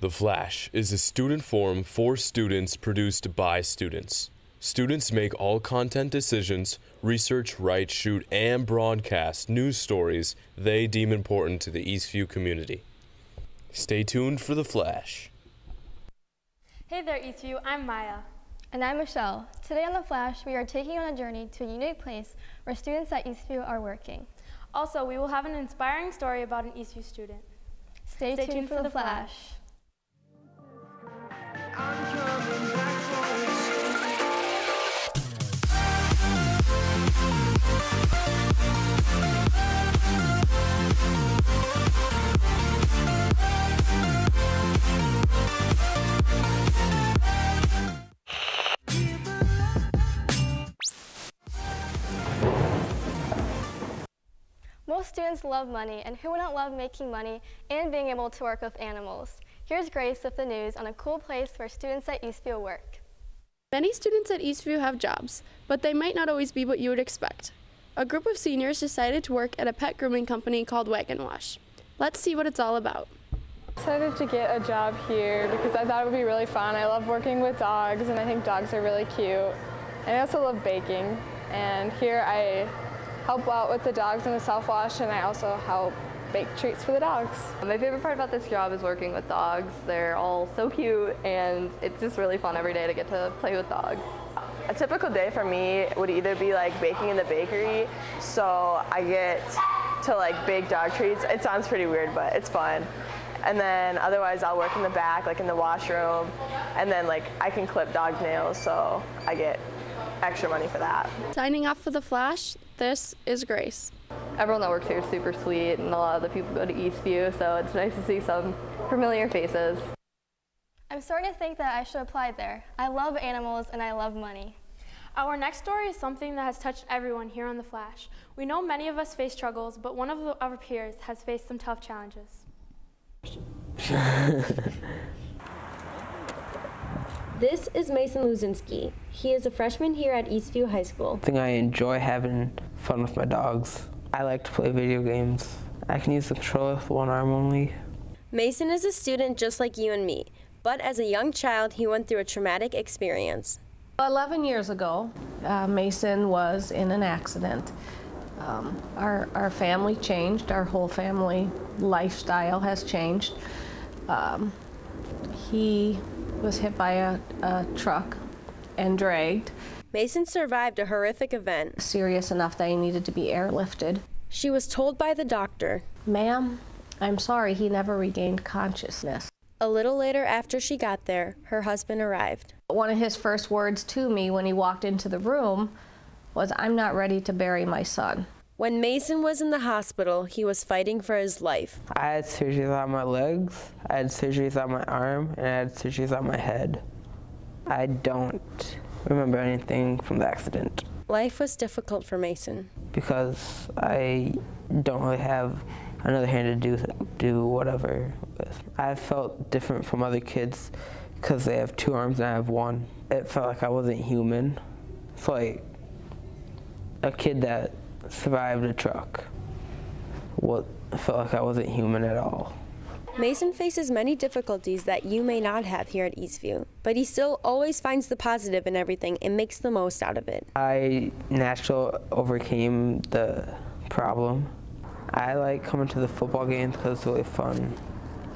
The Flash is a student forum for students produced by students. Students make all content decisions, research, write, shoot, and broadcast news stories they deem important to the Eastview community. Stay tuned for The Flash. Hey there, Eastview. I'm Maya. And I'm Michelle. Today on The Flash, we are taking on a journey to a unique place where students at Eastview are working. Also, we will have an inspiring story about an Eastview student. Stay, Stay tuned, tuned for, for The The Flash. Most students love money, and who would not love making money and being able to work with animals? Here's Grace with the news on a cool place where students at Eastview work. Many students at Eastview have jobs, but they might not always be what you would expect. A group of seniors decided to work at a pet grooming company called Wag N' Wash. Let's see what it's all about. decided to get a job here because I thought it would be really fun. I love working with dogs and I think dogs are really cute. And I also love baking. And here I help out with the dogs in the self-wash and I also help bake treats for the dogs. My favorite part about this job is working with dogs. They're all so cute and it's just really fun every day to get to play with dogs. A typical day for me would either be like baking in the bakery, so I get to like bake dog treats. It sounds pretty weird, but it's fun. And then otherwise I'll work in the back, like in the washroom, and then like I can clip dog nails, so I get extra money for that. Signing off for The Flash, this is Grace. Everyone that works here is super sweet and a lot of the people go to Eastview, so it's nice to see some familiar faces. I'm starting to think that I should apply there. I love animals and I love money. Our next story is something that has touched everyone here on The Flash. We know many of us face struggles, but one of the- our peers has faced some tough challenges. This is Mason Luzinski. He is a freshman here at Eastview High School. I think I enjoy having fun with my dogs. I like to play video games. I can use the controller with one arm only. Mason is a student just like you and me, but as a young child, he went through a traumatic experience. 11 years ago, uh, Mason was in an accident. Um, our, our family changed, our whole family lifestyle has changed. Um, he was hit by a, a truck and dragged, Mason survived a horrific event. serious enough that he needed to be airlifted. She was told by the doctor. Ma'am, I'm sorry, he never regained consciousness. A little later after she got there, her husband arrived. One of his first words to me when he walked into the room was, I'm not ready to bury my son. When Mason was in the hospital, he was fighting for his life. I had surgeries on my legs, I had surgeries on my arm, and I had surgeries on my head. I don't remember anything from the accident Life was difficult for Mason. because I don't really have another hand to do do whatever with. I felt different from other kids because they have two arms and I have one. It felt like I wasn't human. It's like a kid that survived a truck. What felt like I wasn't human at all. Mason faces many difficulties that you may not have here at Eastview, but he still always finds the positive in everything and makes the most out of it. I naturally overcame the problem. I like coming to the football games because it's really fun.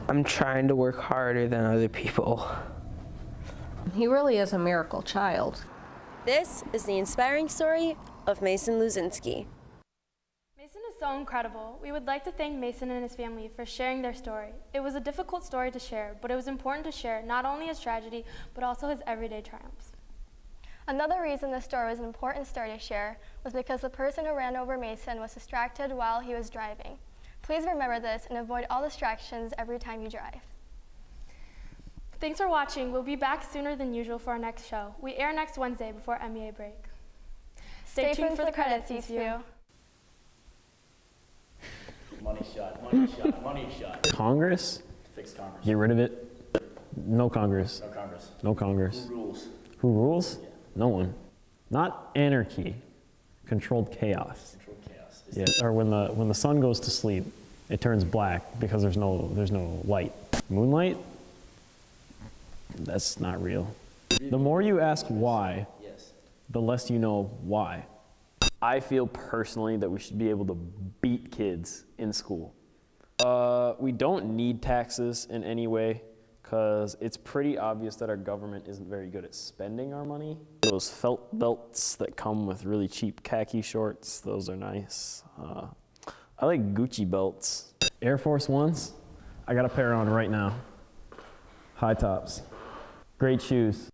I'm trying to work harder than other people. He really is a miracle child. This is the inspiring story of Mason Luzinski. Mason is so incredible. We would like to thank Mason and his family for sharing their story. It was a difficult story to share, but it was important to share not only his tragedy, but also his everyday triumphs. Another reason this story was an important story to share was because the person who ran over Mason was distracted while he was driving. Please remember this and avoid all distractions every time you drive. Thanks for watching. We'll be back sooner than usual for our next show. We air next Wednesday before MEA break. Stay, tuned for the credits, Eastview. Money shot, money shot, money shot. Congress? Fix Congress. Get rid of it? No Congress. No Congress. No Congress. Who rules? Who rules? No one. Not anarchy. Controlled chaos. Control chaos. Yeah. Or when the when the sun goes to sleep, it turns black because there's no there's no light. Moonlight? That's not real. The more you ask why, the less you know why. I feel personally that we should be able to beat kids in school. Uh, we don't need taxes in any way because it's pretty obvious that our government isn't very good at spending our money. Those felt belts that come with really cheap khaki shorts, those are nice. Uh, I like Gucci belts. Air Force Ones, I got a pair on right now. High tops. Great shoes.